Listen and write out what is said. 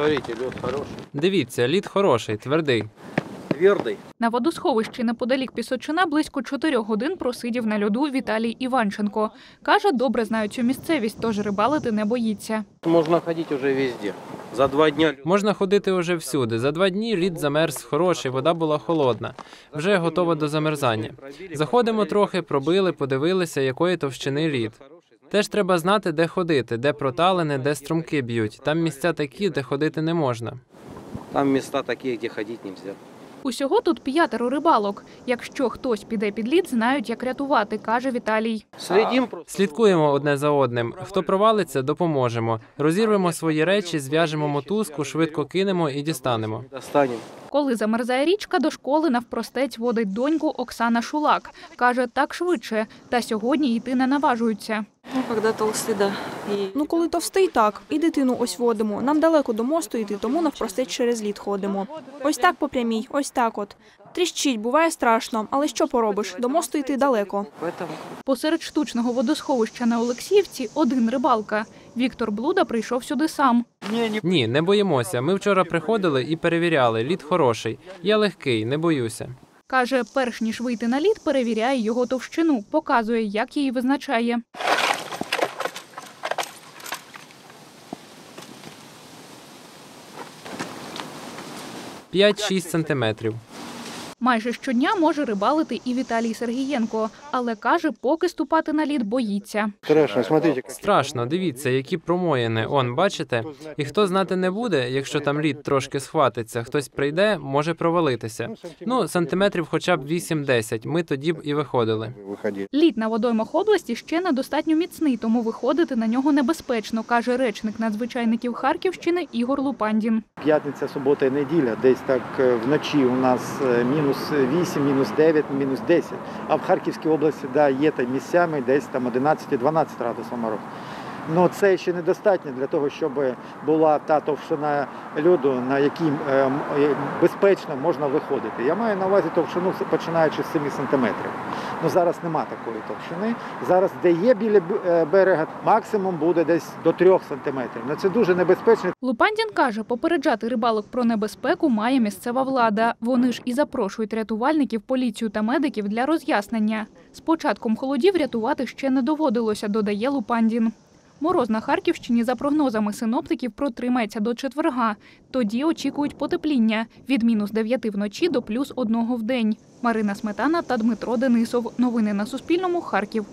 Смотрите, лед хороший. Дивіться, лід хороший, твердий. Твердый. На водосховищі неподалік Пісочина близько чотирьох годин просидів на льоду Віталій Іванченко. Каже, добре знає цю місцевість, тож рибалити не боїться. Можно ходить уже везде. За два дня Можна ходити уже всюди. За два дні лід замерз хороший, вода була холодна, вже готова до замерзання. Заходимо трохи, пробили, подивилися, якої товщини лід. Теж треба знати, де ходити, де проталини, де струмки б'ють. Там місця такі, де ходити не можна. Там места такие, где ходить нельзя. Усього тут п'ятеро рибалок. Якщо хтось піде під лід, знають, як рятувати, каже Віталій. Слідкуємо одне за одним. Хто провалиться, допоможемо. Розірвемо свої речі, зв'яжемо мотузку, швидко кинемо і дістанемо. Коли замерзає річка, до школи навпростець водить доньку Оксана Шулак. Каже, так швидше, та сьогодні йти не наважуються. Ну, когда толстый, да. И Ну, коли товстий, так. І дитину ось водимо. Нам далеко до мосту йти, тому навпростець через лід ходимо. Ось так по прямій, ось так от. Тріщить, буває страшно, але що поробиш? До мосту йти далеко. Посеред штучного водосховища на Олексіївці один рибалка. Віктор Блуда прийшов сюди сам. Ні, не боїмося. Ми вчора приходили і перевіряли. Лід хороший. Я легкий, не боюся. Каже, перш ніж вийти на лід, перевіряє його товщину, показує, як її визначає. П'ять-шість сантиметрів. Майже щодня може рибалити і Віталій Сергієнко, але каже, поки ступати на лід боїться. Страшно, смотрите, Страшно, дивіться, які промоїни. Он, бачите? І хто знати не буде, якщо там лід трошки схватиться, хтось прийде, може провалитися. Ну, сантиметрів хоча б 8-10. Ми тоді б і виходили. выходили. Лід на водоймах області ще недостатньо міцний, тому виходити на нього небезпечно, каже речник надзвичайників Харківщини Ігор Лупандін. П'ятниця, субота і неділя, десь так е, вночі у нас е, мінус 8, мінус 9, мінус 10. А в Харківській області да, є там місцями десь там 11-12 градусів морозу. Ну це ще недостатньо для того, щоб була та товщина льоду, на якій е, е, безпечно можна виходити. Я маю на увазі товщину починаючи з 7 сантиметрів. Ну зараз нема такої товщини. Зараз, де є біля е, берега, максимум буде десь до 3 сантиметрів. Ну це дуже небезпечно. Лупандін каже, попереджати рибалок про небезпеку має місцева влада. Вони ж і запрошують рятувальників, поліцію та медиків для роз'яснення. З початком холодів рятувати ще не доводилося, додає Лупандін. Мороз на Харківщині, за прогнозами синоптиків, протримається до четверга. Тоді очікують потепління від мінус 9 вночі до плюс 1 в день. Марина Сметана та Дмитро Денисов. Новини на Суспільному. Харків.